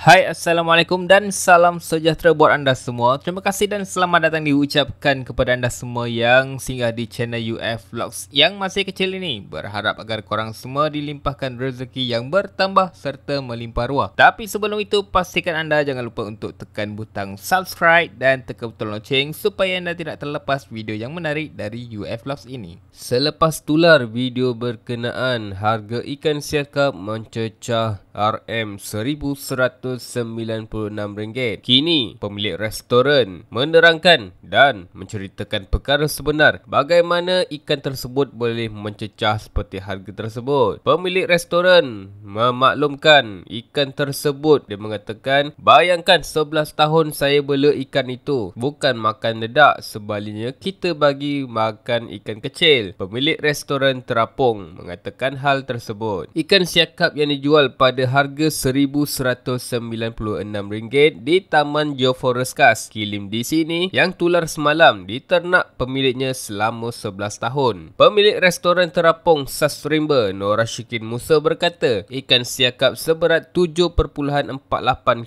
Hai Assalamualaikum dan salam sejahtera buat anda semua. Terima kasih dan selamat datang diucapkan kepada anda semua yang singgah di channel UF Vlogs Yang masih kecil ini. Berharap agar korang semua dilimpahkan rezeki yang bertambah serta melimpah ruah. Tapi sebelum itu pastikan anda jangan lupa untuk tekan butang subscribe Dan tekan butang lonceng supaya anda tidak terlepas video yang menarik dari UF Vlogs ini. Selepas tular video berkenaan harga ikan siakap mencecah RM1196. Kini pemilik restoran menerangkan dan menceritakan perkara sebenar bagaimana ikan tersebut boleh mencecah seperti harga tersebut. Pemilik restoran memaklumkan ikan tersebut dia mengatakan bayangkan 11 tahun saya bela ikan itu bukan makan dedak sebaliknya kita bagi makan ikan kecil. Pemilik restoran terapung mengatakan hal tersebut. Ikan siakap yang dijual pada pada harga RM1,196 di Taman Geoforest Kas Kilim di sini yang tular semalam diternak pemiliknya selama 11 tahun. Pemilik restoran terapung Sasrimba Nora Syikin Musa berkata ikan siakap seberat 7.48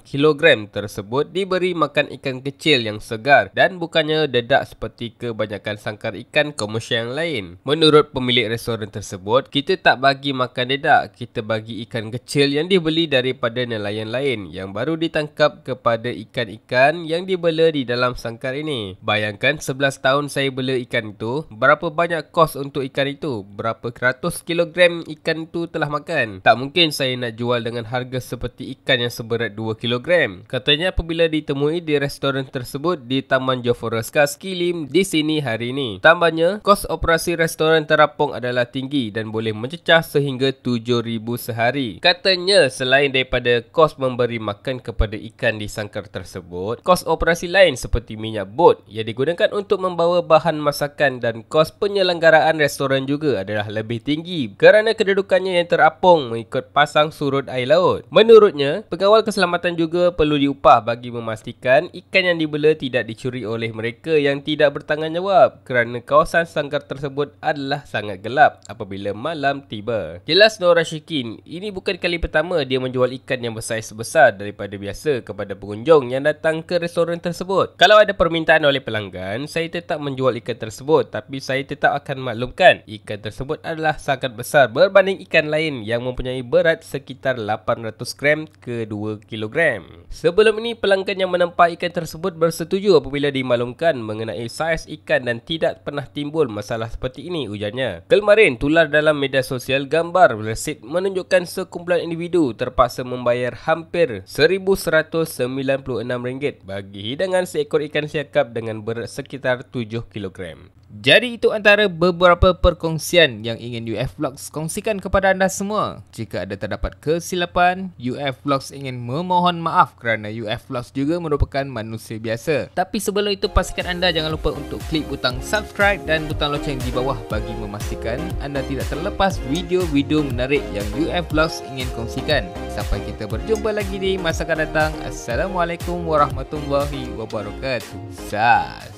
kg tersebut diberi makan ikan kecil yang segar dan bukannya dedak seperti kebanyakan sangkar ikan komersial yang lain. Menurut pemilik restoran tersebut, kita tak bagi makan dedak, kita bagi ikan kecil yang yang dibeli daripada nelayan lain yang baru ditangkap kepada ikan-ikan yang dibela di dalam sangkar ini. Bayangkan 11 tahun saya bela ikan itu, berapa banyak kos untuk ikan itu? Berapa ratus kilogram ikan itu telah makan? Tak mungkin saya nak jual dengan harga seperti ikan yang seberat 2 kilogram. Katanya apabila ditemui di restoran tersebut di Taman Joforeska Skilim di sini hari ini. Tambahnya, kos operasi restoran terapung adalah tinggi dan boleh mencecah sehingga 7,000 sehari. Katanya Katanya selain daripada kos memberi makan kepada ikan di sangkar tersebut, kos operasi lain seperti minyak bot yang digunakan untuk membawa bahan masakan dan kos penyelenggaraan restoran juga adalah lebih tinggi kerana kedudukannya yang terapung mengikut pasang surut air laut. Menurutnya, pengawal keselamatan juga perlu diupah bagi memastikan ikan yang dibela tidak dicuri oleh mereka yang tidak bertanggungjawab kerana kawasan sangkar tersebut adalah sangat gelap apabila malam tiba. Jelas Nora Shikin, ini bukan kali pertama pertama dia menjual ikan yang bersaiz besar daripada biasa kepada pengunjung yang datang ke restoran tersebut. Kalau ada permintaan oleh pelanggan, saya tetap menjual ikan tersebut tapi saya tetap akan maklumkan ikan tersebut adalah sangat besar berbanding ikan lain yang mempunyai berat sekitar 800 gram ke 2 kg. Sebelum ini pelanggan yang menempah ikan tersebut bersetuju apabila dimaklumkan mengenai saiz ikan dan tidak pernah timbul masalah seperti ini ujarnya. Kemarin tular dalam media sosial gambar resit menunjukkan sekumpulan individu individu terpaksa membayar hampir RM1,196 bagi hidangan seekor ikan siakap dengan berat sekitar 7 kg. Jadi itu antara beberapa perkongsian yang ingin UF Vlogs kongsikan kepada anda semua. Jika ada terdapat kesilapan, UF Vlogs ingin memohon maaf kerana UF Vlogs juga merupakan manusia biasa. Tapi sebelum itu pastikan anda jangan lupa untuk klik butang subscribe dan butang loceng di bawah bagi memastikan anda tidak terlepas video-video menarik yang UF Vlogs ingin kongsikan. Sampai kita berjumpa lagi di masa akan datang. Assalamualaikum warahmatullahi wabarakatuh. Sas.